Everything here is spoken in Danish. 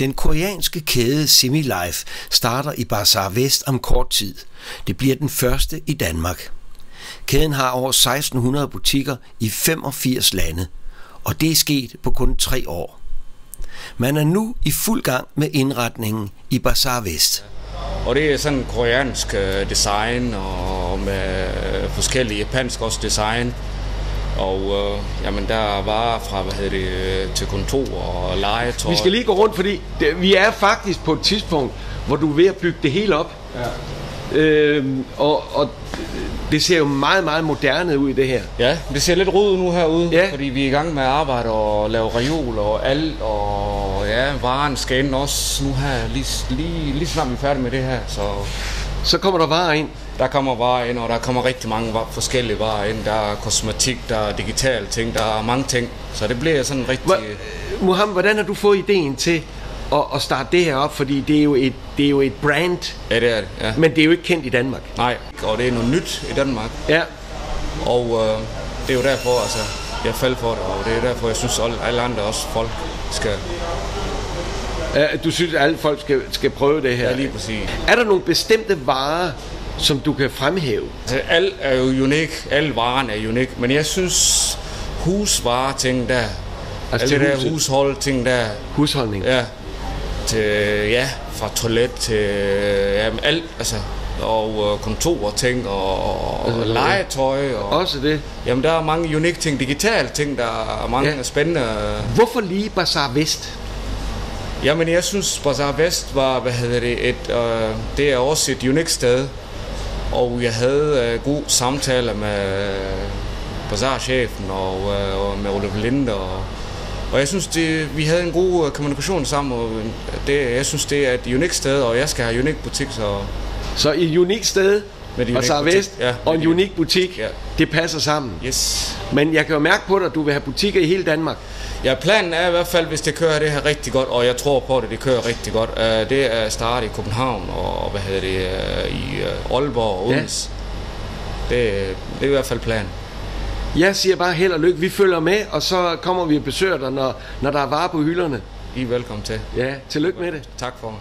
Den koreanske kæde Semilife starter i Bazaar Vest om kort tid. Det bliver den første i Danmark. Kæden har over 1600 butikker i 85 lande, og det er sket på kun tre år. Man er nu i fuld gang med indretningen i Bazaar Vest. Og det er sådan koreansk øh, design og med forskellige japansk også design. Og øh, jamen, der er varer fra hvad hedder det, til kontor og legetøj. Vi skal lige gå rundt, fordi det, vi er faktisk på et tidspunkt, hvor du er ved at bygge det hele op. Ja. Øhm, og, og det ser jo meget, meget moderne ud i det her. Ja, det ser lidt rødt nu herude, Ja. fordi vi er i gang med at arbejde og lave reol og alt, og ja, varen skal ind også nu her, lige, lige, lige snart vi er færdige med det her, så Så kommer der varer ind. der kommer varer ind, og der kommer rigtig mange forskellige varer ind. Der er kosmetik, der er digitale ting, der er mange ting, så det bliver sådan rigtig... Hva, Mohammed, hvordan har du fået ideen til at, at starte det her op? Fordi det er, jo et, det er jo et brand, Ja, det er det, ja. men det er jo ikke kendt i Danmark. Nej, og det er noget nyt i Danmark, Ja, og øh, det er jo derfor, altså, jeg faldt for det, og det er derfor, jeg synes, alle andre også folk skal... Ja, du synes, at alle folk skal, skal prøve det her? Ja, lige præcis. Er der nogle bestemte varer, som du kan fremhæve? Altså, alt er jo unik, alle varen er unik, men jeg synes, husvarer ting der, Altså alle der huset? hushold ting der, Husholdning? ja, til, ja, fra toilet til, ja, alt, altså, og øh, kontorting og, og Altså, legetøj, og, Også det. jamen der er mange unik ting, digitale ting, der er mange ja. spændende. Hvorfor lige Bazaar Vest? Jamen jeg synes, Bazaar Vest var, hvad hedder det, et, øh, det er også et unikt sted, og jeg havde øh, gode samtaler med øh, Bazaar-chefen og, øh, og med Ole Linde, og, og jeg synes, det, vi havde en god øh, kommunikation sammen, og det, jeg synes, det er et unikt sted, og jeg skal have unik butik, så Så et unikt sted, med de Bazaar unik butik, Vest, ja, og en unik butik, Ja. det passer sammen. yes. Men jeg kan jo mærke på dig, at du vil have butikker i hele Danmark. Ja, planen er i hvert fald, hvis det kører det her rigtig godt, og jeg tror på det, det kører rigtig godt, øh, det er at starte i København og hvad hedder det, øh, i øh, Aalborg og Ja. Odense. Det, det er i hvert fald planen. Jeg siger bare held og lykke. Vi følger med, og så kommer vi og besøger dig, når, når der er varer på hylderne. I er velkommen til. Ja, tillykke med det. Tak for mig.